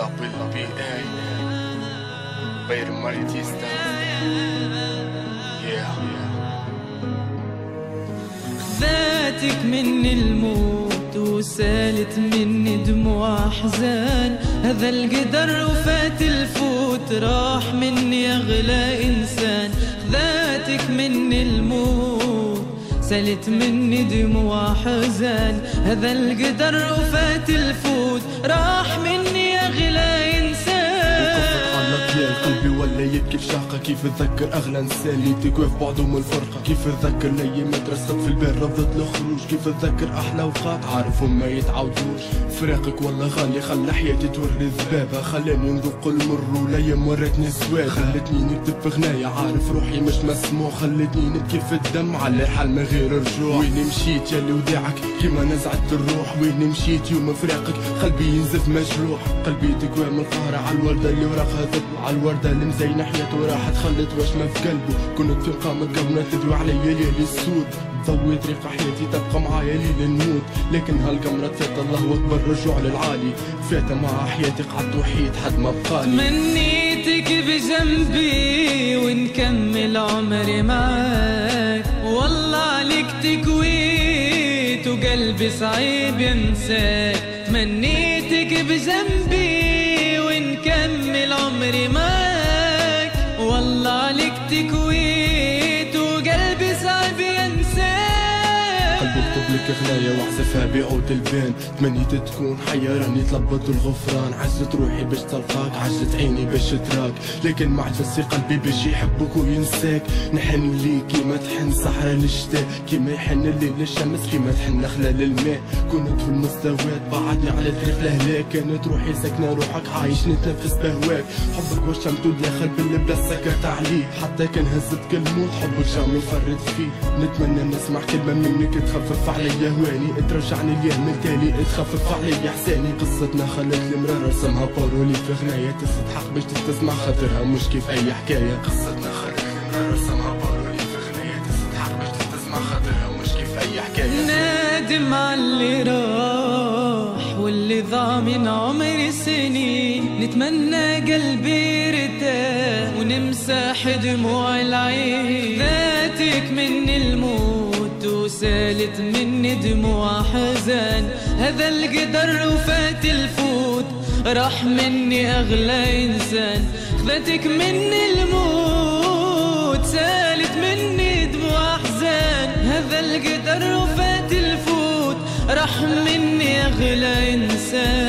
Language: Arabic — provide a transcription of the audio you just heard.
اي بيرم أرتيستا yeah. خذاتك مني الموت وسالت مني دموع احزان هذا القدر وفات الفوت راح مني أغلى إنسان. خذاتك مني الموت سالت مني دموع احزان. هذا القدر وفات الفوت راح مني اغلى انسان علق يا قلبي ولا يبكي بشاقة كيف أتذكر أغلى إنسان اللي في بعضهم الفرقة؟ كيف أتذكر لي مدرسة في البيت رفضت الخروج؟ كيف أتذكر أحلى أوقات؟ عارفهم ما يتعودوش فراقك والله غالي خلى حياتي توري ذبابة خلاني نذوق المر والأيام ورتني سواد خلتني نكتب في غناية. عارف روحي مش مسموع. خلتني نبكي في الدم على حال من غير رجوع. وين مشيت يا اللي وداعك. كيما نزعت الروح. وين مشيت يوم فراقك قلبي ينزف مجروح. قلبي تقوى من القهرة على الوردة اللي وراقها ذبل على الوردة اللي مزينة حياته راحت خلت وشمة في قلبه كنت في مقام قبل تدوي عليا ليالي السود. ضوي طريق حياتي تبقى معايا ليل الموت لكن هالقمرة فات الله اكبر رجوع للعالي. فات مع حياتي قعدت وحيد حد ما بقالي. تمنيتك بجنبي ونكمل عمري معاك. والله عليك تكويت وقلبي صعيب ينساك. تمنيتك بجنبي ونكمل عمري معاك. عليك تكويت غناية واعزفها بعود البان تمنيت تكون حية راني طلبت الغفران. عزت روحي باش تلقاك عجت عيني باش تراك. لكن ما عجزي قلبي باش يحبك وينساك. نحن ليك كيما تحن صحرا للشتاء. كيما يحن الليل للشمس كيما تحن خلال الماء كنت في المستويات بعدني على طريق الهلاك كانت روحي ساكنة روحك عايش نتنفس بهواك. حبك وشمته داخل بالبلا سكرت عليه حتى كان هزت كلمات حبك جامي فرد فيه نتمنى نسمع كلمة منك تخفف عليا. هواني ترجعني اليوم التالي تخفف عليا احساني قصتنا خلت المرارة رسمها بارولي في غناية تستحق باش تستسمع خاطرها مش كيف أي حكاية. قصتنا خلت المرارة رسمها بارولي في غناية تستحق باش تستسمع خاطرها مش كيف أي حكاية. نادم على اللي راح واللي ضاع من عمري سنين. نتمنى قلبي يرتاح ونمسح دموع العين. ذاتك من الموت. وسالت مني دموع حزن هذا القدر وفات الفوت. راح مني أغلى إنسان خذتك من الموت. سالت مني دموع احزان هذا القدر وفات الفوت. راح مني أغلى إنسان.